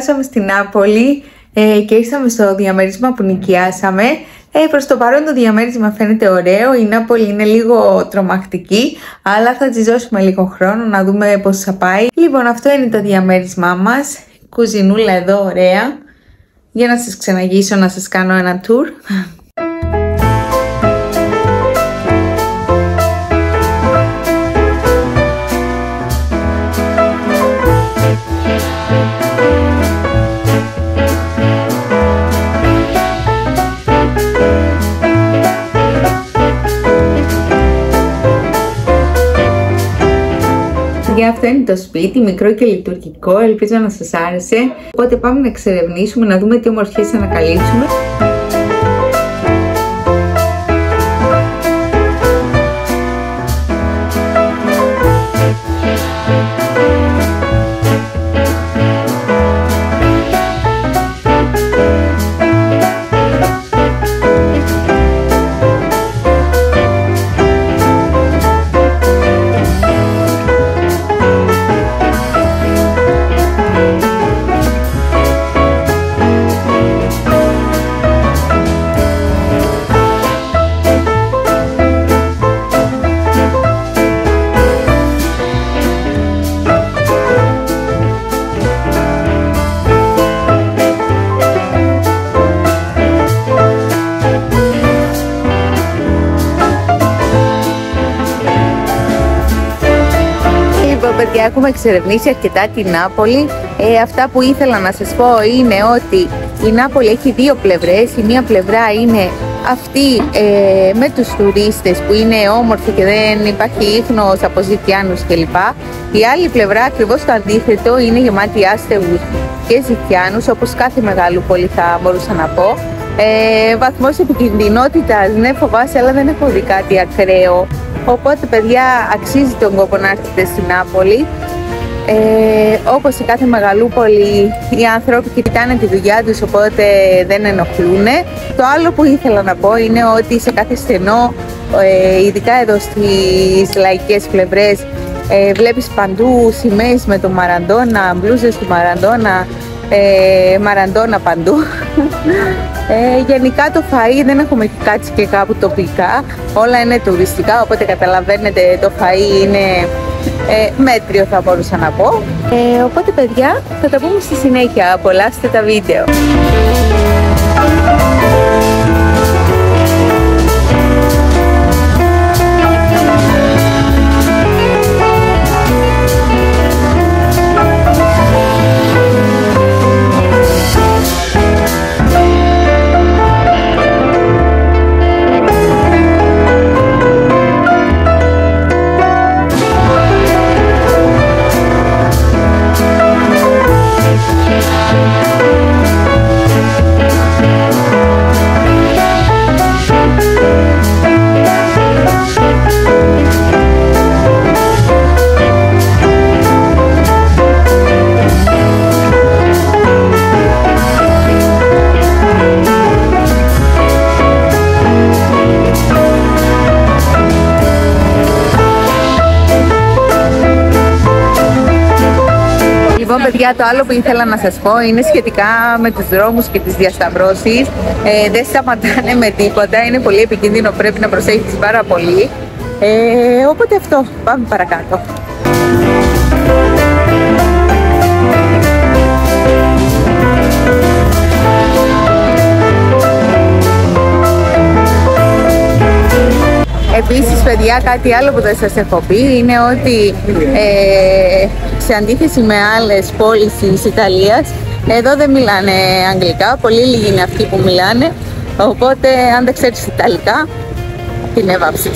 σας παιδιά, μόλις φτάσαμε στην Νάπολη ε, και ήρθαμε στο διαμέρισμα που νοικιάσαμε. Ε, προς το παρόν το διαμέρισμα φαίνεται ωραίο, η Νάπολη είναι λίγο τρομακτική, αλλά θα της δώσουμε λίγο χρόνο να δούμε πώς θα πάει. Λοιπόν, αυτό είναι το διαμέρισμά μας, κουζινούλα εδώ ωραία, για να σας ξαναγήσω να σας κάνω ένα tour. Για αυτό είναι το σπίτι, μικρό και λειτουργικό, ελπίζω να σας άρεσε. Οπότε πάμε να εξερευνήσουμε, να δούμε τι ομορφιές θα ανακαλύψουμε. Έχουμε εξερευνήσει αρκετά την Νάπολη. Ε, αυτά που ήθελα να σας πω είναι ότι η Νάπολη έχει δύο πλευρές. Η μία πλευρά είναι αυτή ε, με τους τουρίστες που είναι όμορφη και δεν υπάρχει ίχνος από ζητιάνους κλπ. Η άλλη πλευρά ακριβώς το αντίθετο είναι γεμάτη άστεγους και ζητιάνους όπως κάθε μεγάλου πόλη θα μπορούσα να πω. Ε, βαθμός επικινδυνότητας, ναι φοβάσαι αλλά δεν έχω δει κάτι ακραίο Οπότε παιδιά αξίζει τον κόπο να έρθετε στην Νάπολη. Ε, όπως σε κάθε μεγαλούπολη οι άνθρωποι κοιτάνε τη δουλειά τους οπότε δεν ενοχλούν. Το άλλο που ήθελα να πω είναι ότι σε κάθε στενό, ε, ειδικά εδώ στις λαϊκές πλευρές, ε, βλέπεις παντού σημαίες με το Μαραντόνα, μπλούζες του Μαραντόνα, ε, Μαραντόνα παντού. Ε, γενικά το φαΐ δεν έχουμε κάτσει και κάπου τοπικά, όλα είναι τουριστικά, οπότε καταλαβαίνετε το φαΐ είναι ε, μέτριο θα μπορούσα να πω. Ε, οπότε παιδιά θα τα πούμε στη συνέχεια, απολαύστε τα βίντεο. Παιδιά, το άλλο που ήθελα να σας πω είναι σχετικά με τους δρόμους και τις διασταυρώσεις. Ε, δεν σταματάνε με τίποτα, είναι πολύ επικίνδυνο, πρέπει να προσέχεις πάρα πολύ. Ε, οπότε αυτό, πάμε παρακάτω. Επίσης παιδιά κάτι άλλο που δεν σας έχω πει είναι ότι ε, σε αντίθεση με άλλες πόλεις της Ιταλίας εδώ δεν μιλάνε αγγλικά, πολύ λίγοι είναι αυτοί που μιλάνε οπότε αν δεν ξέρεις Ιταλικά την έβαψες.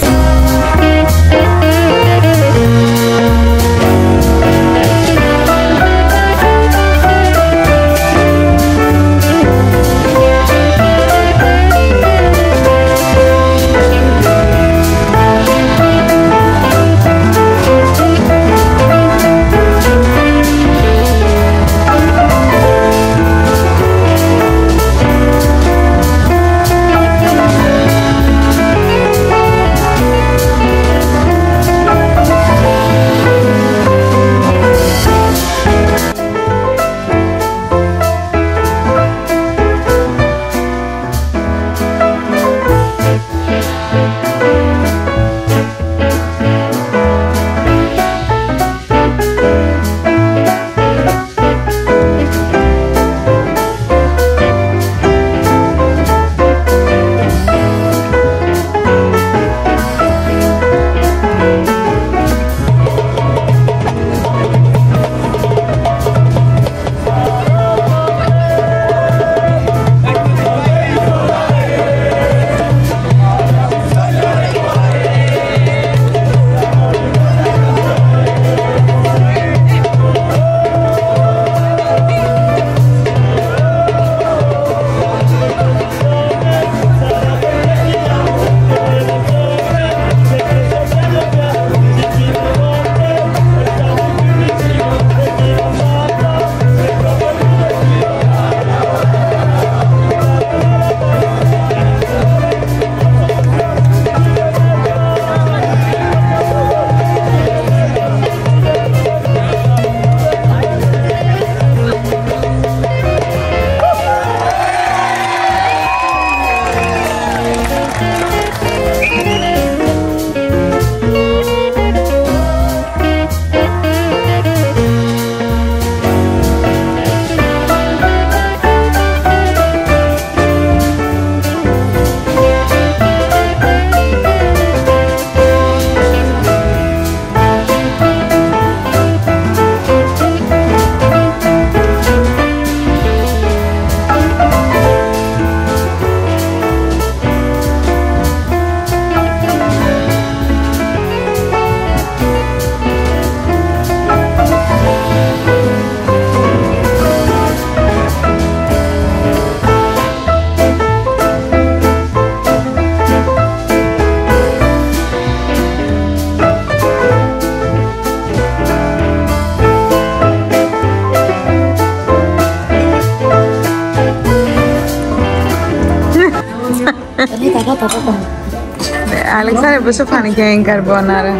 Αλεξάνδρε, πώς σου φάνηκε η καρμπόναρα.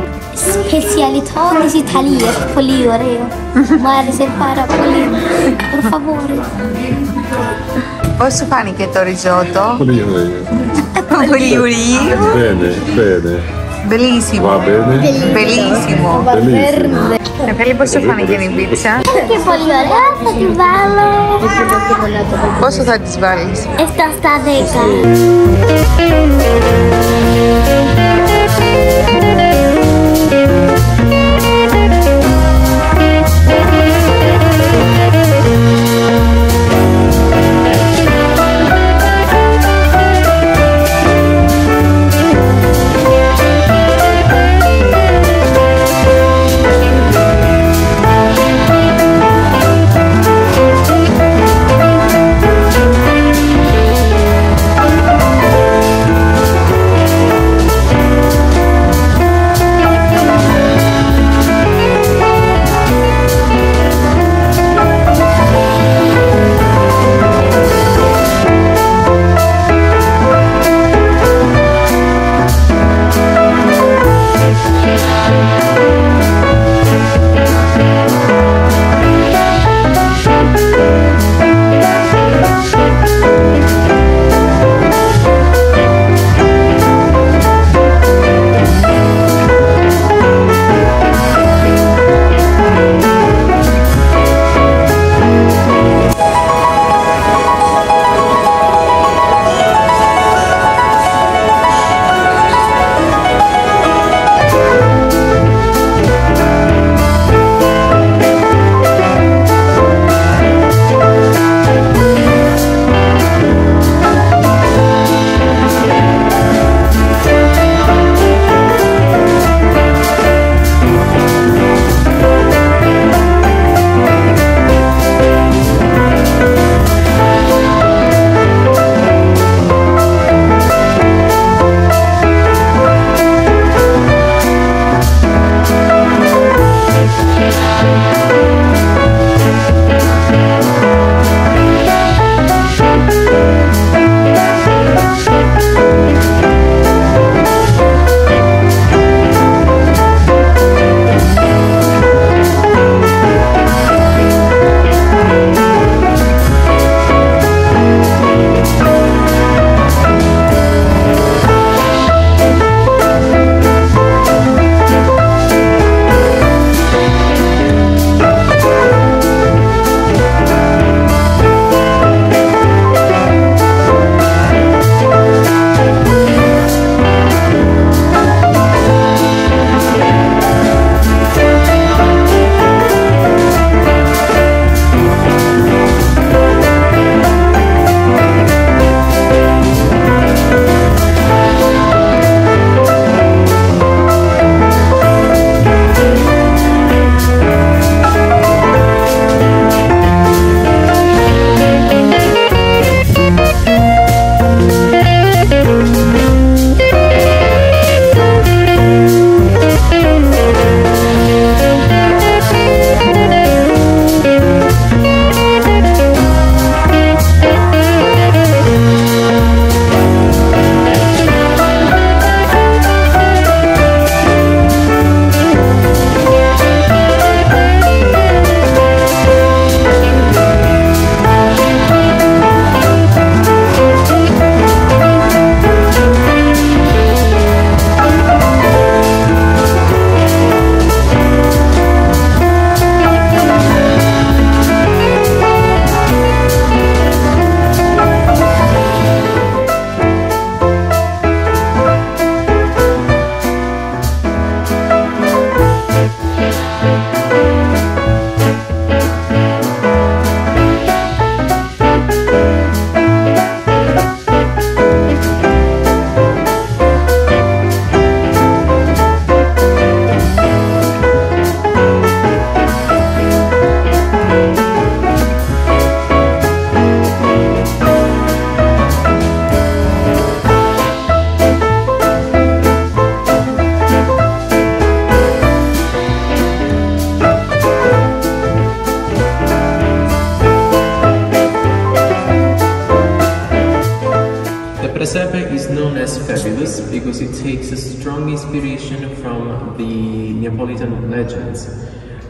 Specialità d'Italia, πολύ ωραίο. Μου άρεσε πάρα πολύ. Per favore. Πώς σου φάνηκε το ριζότο. Πολύ ωραίο. Πολύ ωραίο. Bene, bene. Bellissimo. Va bene. Bellissimo. Bellissimo. Νεφέλη, πώς σου φάνηκε η πίτσα. Και πολύ ωραία, θα την βάλω. Πόσο θα τις βάλεις. 7 στα 10.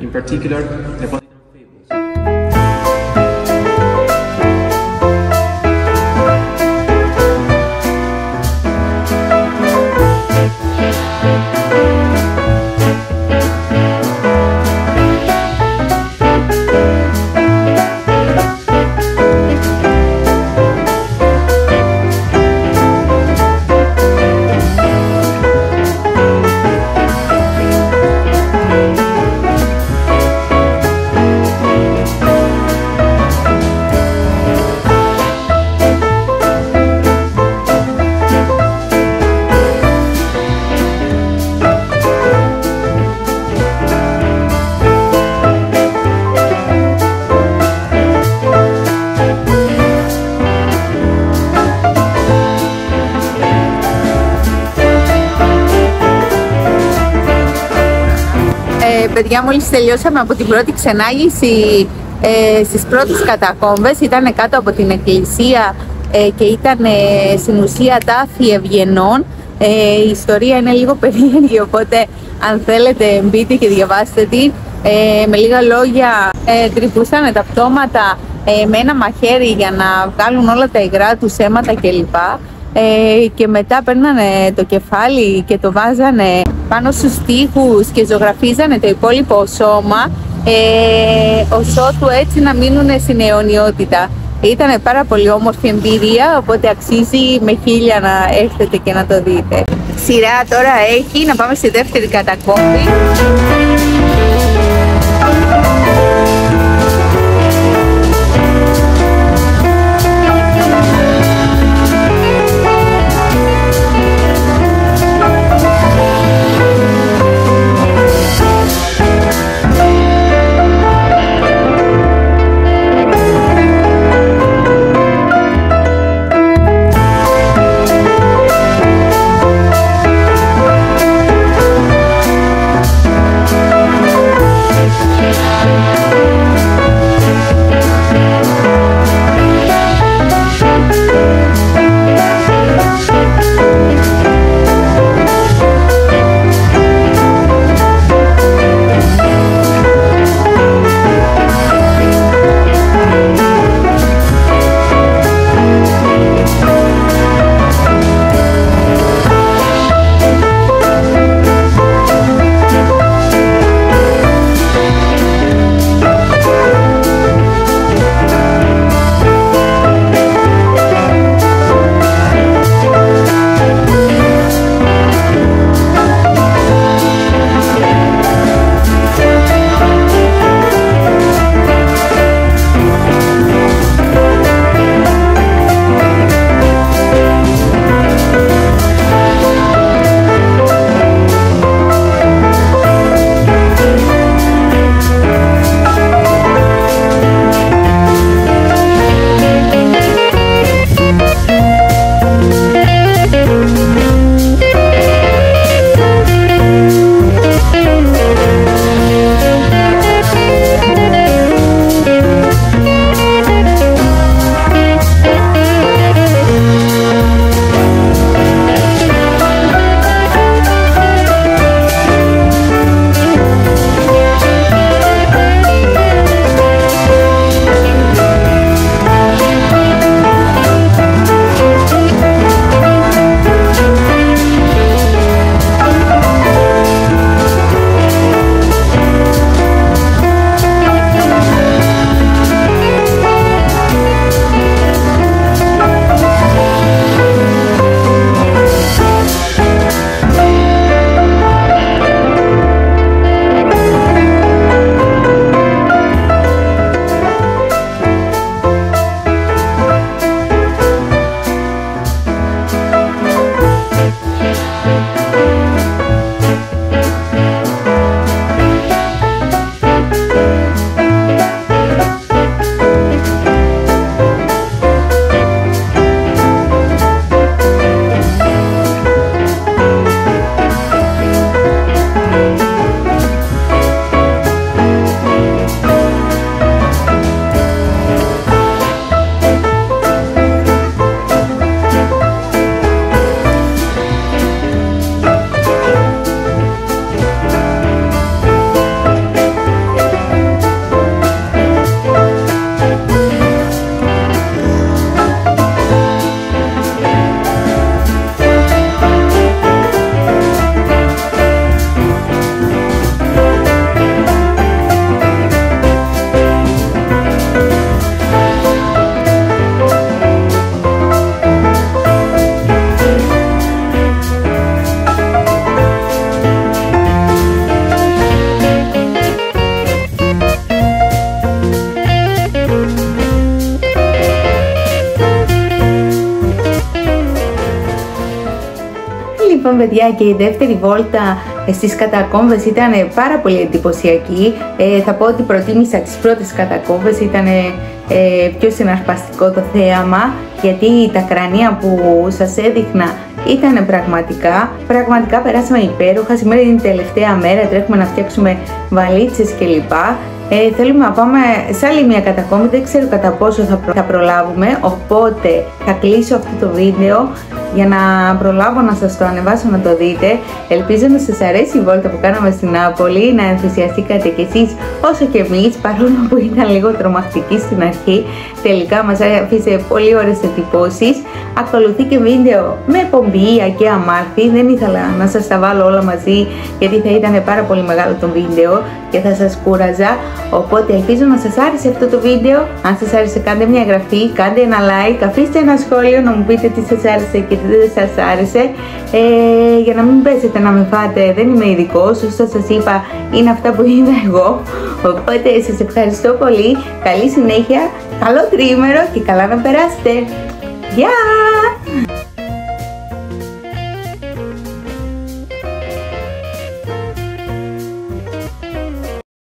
In particular Neapolitan παιδιά, μόλις τελειώσαμε από την πρώτη ξενάγηση ε, στις πρώτες κατακόμβες. Ήταν κάτω από την εκκλησία ε, και ήταν ε, στην ουσία τάφη ευγενών. Ε, η ιστορία είναι λίγο περίεργη, οπότε αν θέλετε μπείτε και διαβάστε την. Ε, με λίγα λόγια, ε, τρυπούσαν τα πτώματα ε, με ένα μαχαίρι για να βγάλουν όλα τα υγρά τους, αίματα κλπ. Ε, και μετά παίρνανε το κεφάλι και το βάζανε πάνω στους τοίχους και ζωγραφίζανε το υπόλοιπο σώμα ε, οσό του έτσι να μείνουν στην αιωνιότητα. Ήταν πάρα πολύ όμορφη εμπειρία, οπότε αξίζει με χίλια να έρθετε και να το δείτε. Σειρά τώρα έχει, να πάμε στη δεύτερη κατακόμβη. Παιδιά και η δεύτερη βόλτα στις κατακόμβες ήταν πάρα πολύ εντυπωσιακή. Ε, θα πω ότι προτίμησα τις πρώτες κατακόμβες, ήταν ε, πιο συναρπαστικό το θέαμα γιατί τα κρανία που σας έδειχνα ήταν πραγματικά, πραγματικά περάσαμε υπέροχα, σήμερα είναι η τελευταία μέρα, τρέχουμε να φτιάξουμε βαλίτσες κλπ. Ε, θέλουμε να πάμε σε άλλη μια κατακόμβη, δεν ξέρω κατά πόσο θα, θα προλάβουμε, οπότε θα κλείσω αυτό το βίντεο για να προλάβω να σας το ανεβάσω να το δείτε. Ελπίζω να σας αρέσει η βόλτα που κάναμε στην Νάπολη, να ενθουσιαστήκατε κι εσείς όσο και εμείς, παρόλο που ήταν λίγο τρομακτική στην αρχή. Τελικά μας άφησε πολύ ωραίες εντυπώσεις. Ακολουθεί και βίντεο με πομπία και αμάρθη, δεν ήθελα να σας τα βάλω όλα μαζί γιατί θα ήταν πάρα πολύ μεγάλο το βίντεο και θα σας κούραζα. Οπότε ελπίζω να σας άρεσε αυτό το βίντεο. Αν σας άρεσε κάντε μια εγγραφή, κάντε ένα like, αφήστε ένα σχόλιο να μου πείτε τι σας άρεσε και τι δεν σας άρεσε. Ε, για να μην πέσετε να με φάτε, δεν είμαι ειδικός, όσο σας είπα είναι αυτά που είδα εγώ. Οπότε σας ευχαριστώ πολύ, καλή συνέχεια, καλό τρίμερο και καλά να περάσετε. Yeah!